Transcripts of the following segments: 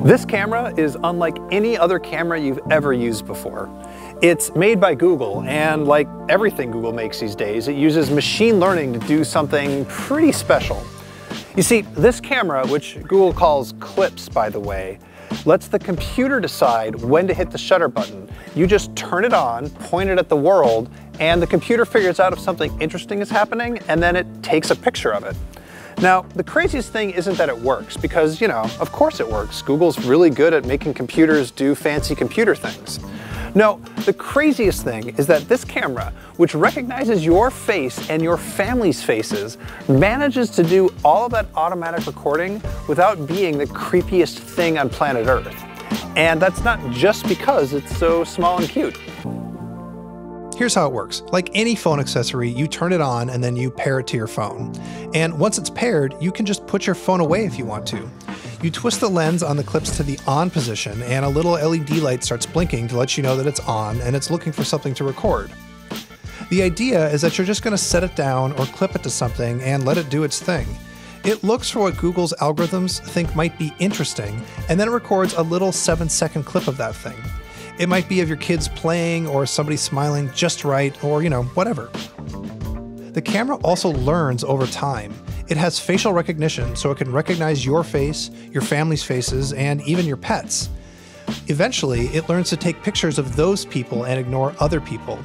This camera is unlike any other camera you've ever used before. It's made by Google, and like everything Google makes these days, it uses machine learning to do something pretty special. You see, this camera, which Google calls Clips by the way, lets the computer decide when to hit the shutter button. You just turn it on, point it at the world, and the computer figures out if something interesting is happening, and then it takes a picture of it. Now, the craziest thing isn't that it works, because, you know, of course it works. Google's really good at making computers do fancy computer things. No, the craziest thing is that this camera, which recognizes your face and your family's faces, manages to do all of that automatic recording without being the creepiest thing on planet Earth. And that's not just because it's so small and cute. Here's how it works. Like any phone accessory, you turn it on and then you pair it to your phone. And once it's paired, you can just put your phone away if you want to. You twist the lens on the clips to the on position and a little LED light starts blinking to let you know that it's on and it's looking for something to record. The idea is that you're just going to set it down or clip it to something and let it do its thing. It looks for what Google's algorithms think might be interesting and then it records a little 7 second clip of that thing. It might be of your kids playing or somebody smiling just right or, you know, whatever. The camera also learns over time. It has facial recognition, so it can recognize your face, your family's faces, and even your pets. Eventually, it learns to take pictures of those people and ignore other people.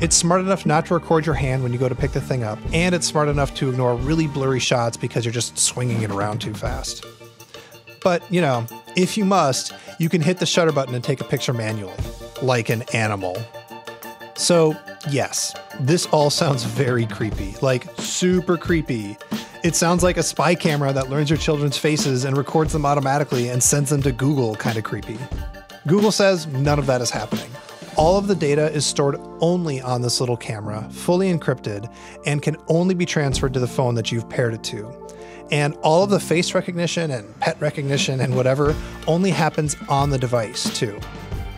It's smart enough not to record your hand when you go to pick the thing up, and it's smart enough to ignore really blurry shots because you're just swinging it around too fast. But, you know, if you must, you can hit the shutter button and take a picture manually, like an animal. So, yes, this all sounds very creepy, like super creepy. It sounds like a spy camera that learns your children's faces and records them automatically and sends them to Google kind of creepy. Google says none of that is happening. All of the data is stored only on this little camera, fully encrypted, and can only be transferred to the phone that you've paired it to. And all of the face recognition and pet recognition and whatever only happens on the device, too.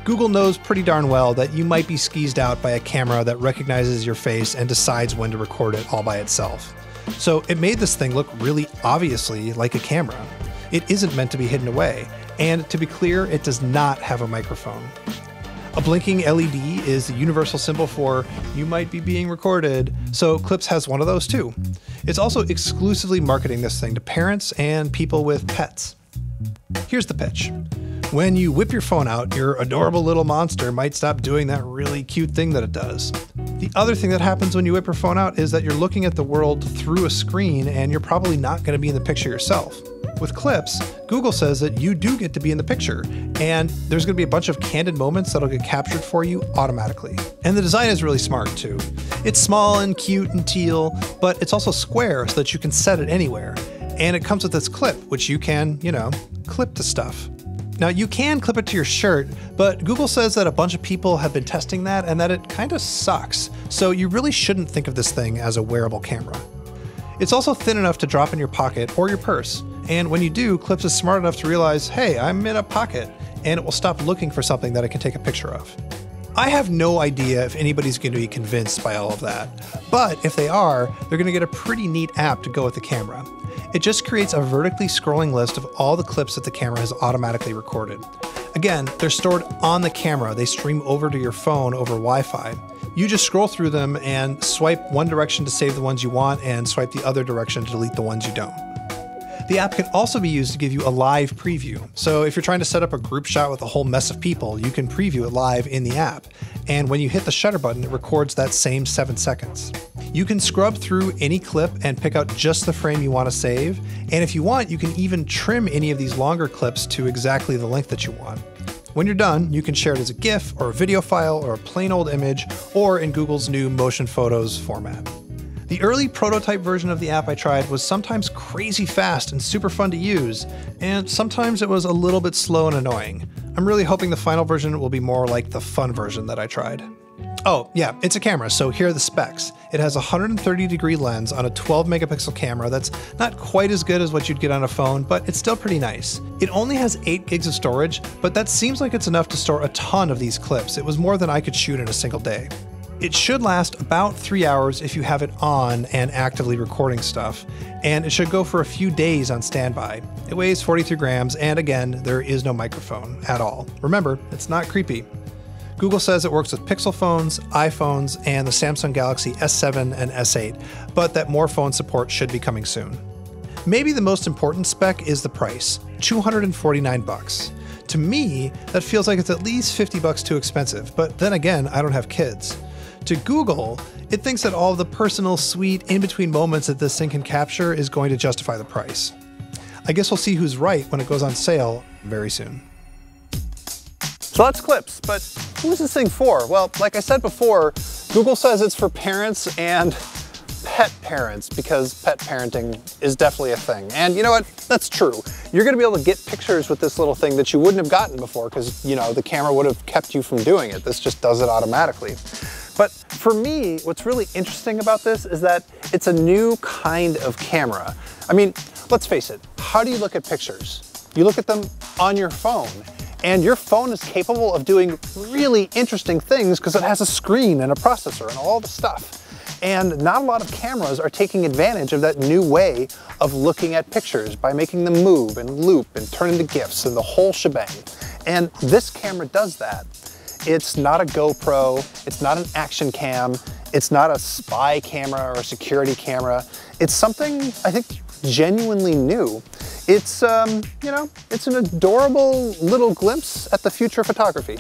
Google knows pretty darn well that you might be skeezed out by a camera that recognizes your face and decides when to record it all by itself. So it made this thing look really obviously like a camera. It isn't meant to be hidden away, and to be clear, it does not have a microphone. A blinking LED is the universal symbol for you might be being recorded, so Clips has one of those too. It's also exclusively marketing this thing to parents and people with pets. Here's the pitch. When you whip your phone out, your adorable little monster might stop doing that really cute thing that it does. The other thing that happens when you whip your phone out is that you're looking at the world through a screen and you're probably not going to be in the picture yourself. With clips, Google says that you do get to be in the picture, and there's going to be a bunch of candid moments that'll get captured for you automatically. And the design is really smart too. It's small and cute and teal, but it's also square so that you can set it anywhere. And it comes with this clip, which you can, you know, clip to stuff. Now, you can clip it to your shirt, but Google says that a bunch of people have been testing that and that it kind of sucks. So you really shouldn't think of this thing as a wearable camera. It's also thin enough to drop in your pocket or your purse, and when you do, Clips is smart enough to realize, hey, I'm in a pocket, and it will stop looking for something that it can take a picture of. I have no idea if anybody's going to be convinced by all of that, but if they are, they're going to get a pretty neat app to go with the camera. It just creates a vertically scrolling list of all the clips that the camera has automatically recorded. Again, they're stored on the camera, they stream over to your phone over Wi Fi. You just scroll through them and swipe one direction to save the ones you want and swipe the other direction to delete the ones you don't. The app can also be used to give you a live preview. So if you're trying to set up a group shot with a whole mess of people, you can preview it live in the app. And when you hit the shutter button, it records that same seven seconds. You can scrub through any clip and pick out just the frame you want to save. And if you want, you can even trim any of these longer clips to exactly the length that you want. When you're done, you can share it as a GIF or a video file or a plain old image or in Google's new Motion Photos format. The early prototype version of the app I tried was sometimes crazy fast and super fun to use, and sometimes it was a little bit slow and annoying. I'm really hoping the final version will be more like the fun version that I tried. Oh, yeah, it's a camera, so here are the specs. It has a 130 degree lens on a 12 megapixel camera that's not quite as good as what you'd get on a phone, but it's still pretty nice. It only has 8 gigs of storage, but that seems like it's enough to store a ton of these clips. It was more than I could shoot in a single day. It should last about three hours if you have it on and actively recording stuff, and it should go for a few days on standby. It weighs 43 grams, and again, there is no microphone at all. Remember, it's not creepy. Google says it works with Pixel phones, iPhones, and the Samsung Galaxy S7 and S8, but that more phone support should be coming soon. Maybe the most important spec is the price, 249 bucks. To me, that feels like it's at least 50 bucks too expensive, but then again, I don't have kids. To Google, it thinks that all the personal, sweet, in between moments that this thing can capture is going to justify the price. I guess we'll see who's right when it goes on sale very soon. So that's clips, but who's this thing for? Well, like I said before, Google says it's for parents and pet parents because pet parenting is definitely a thing. And you know what? That's true. You're gonna be able to get pictures with this little thing that you wouldn't have gotten before because, you know, the camera would have kept you from doing it. This just does it automatically. But for me, what's really interesting about this is that it's a new kind of camera. I mean, let's face it, how do you look at pictures? You look at them on your phone and your phone is capable of doing really interesting things because it has a screen and a processor and all the stuff. And not a lot of cameras are taking advantage of that new way of looking at pictures by making them move and loop and turn into GIFs and the whole shebang. And this camera does that. It's not a GoPro, it's not an action cam, it's not a spy camera or a security camera. It's something I think genuinely new. It's, um, you know, it's an adorable little glimpse at the future of photography.